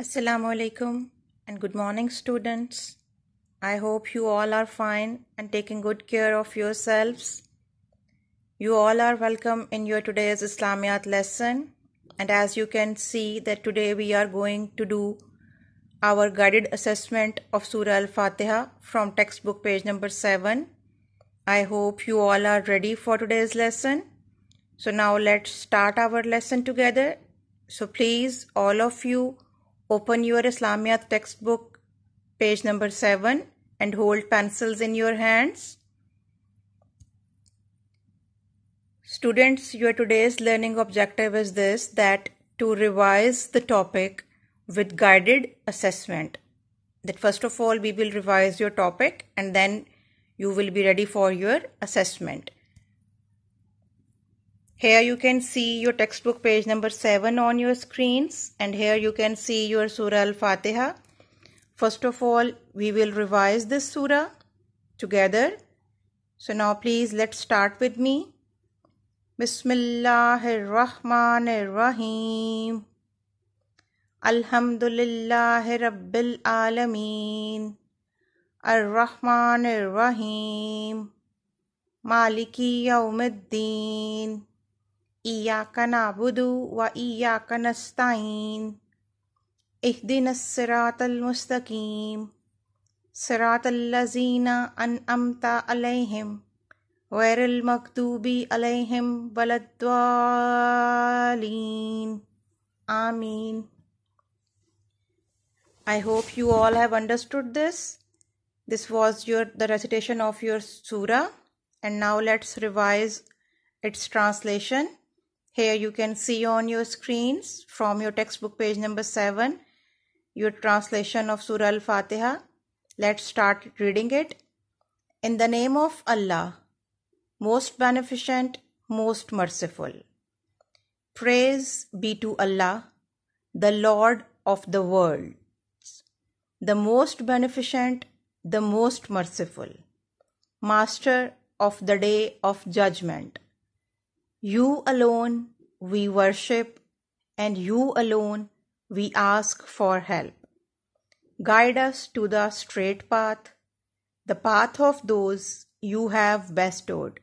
Assalamu alaikum and good morning, students. I hope you all are fine and taking good care of yourselves. You all are welcome in your today's Islamiyat lesson. And as you can see that today we are going to do our guided assessment of Surah Al-Fatiha from textbook page number 7. I hope you all are ready for today's lesson. So now let's start our lesson together. So please all of you Open your Islamiyat textbook, page number 7 and hold pencils in your hands. Students, your today's learning objective is this, that to revise the topic with guided assessment. That first of all, we will revise your topic and then you will be ready for your assessment. Here you can see your textbook page number 7 on your screens and here you can see your Surah Al-Fatiha. First of all, we will revise this surah together. So now please let's start with me. Bismillahir Rahmanir Rahim. Alhamdulillahi Rabbil Alameen. Ar-Rahmanir Rahim. Maliki Yawmiddin. إياك نعبد وإياك نستعين اهدنا الصراط المستقيم صراط الذين أنعمت عليهم غير المكتوب عليهم ولا الضالين Amin. I hope you all have understood this. This was your the recitation of your surah and now let's revise its translation. Here you can see on your screens from your textbook page number 7 your translation of Surah Al-Fatiha. Let's start reading it. In the name of Allah, most beneficent, most merciful. Praise be to Allah, the Lord of the worlds, the most beneficent, the most merciful, Master of the day of judgment you alone we worship, and you alone we ask for help. Guide us to the straight path, the path of those you have bestowed,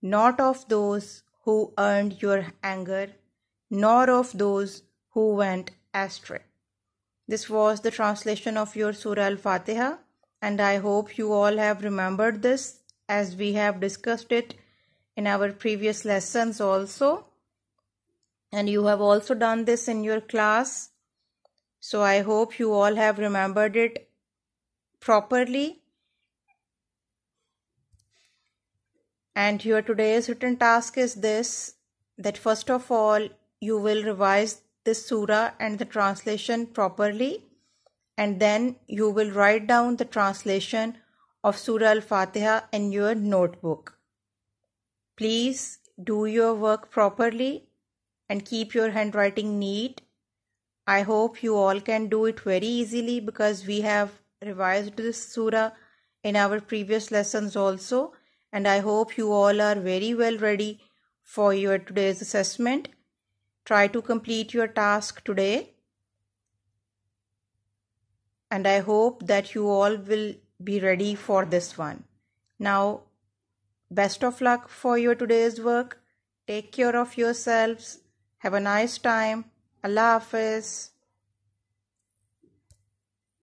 not of those who earned your anger, nor of those who went astray. This was the translation of your Surah Al Fatiha, and I hope you all have remembered this as we have discussed it in our previous lessons also and you have also done this in your class. So i hope you all have remembered it properly. And your today's written task is this that first of all you will revise this surah and the translation properly. And then you will write down the translation of surah al-fatiha in your notebook. Please do your work properly and keep your handwriting neat. I hope you all can do it very easily because we have revised this surah in our previous lessons also and I hope you all are very well ready for your today's assessment. Try to complete your task today and I hope that you all will be ready for this one. Now Best of luck for your today's work. Take care of yourselves. Have a nice time. Allah Hafiz.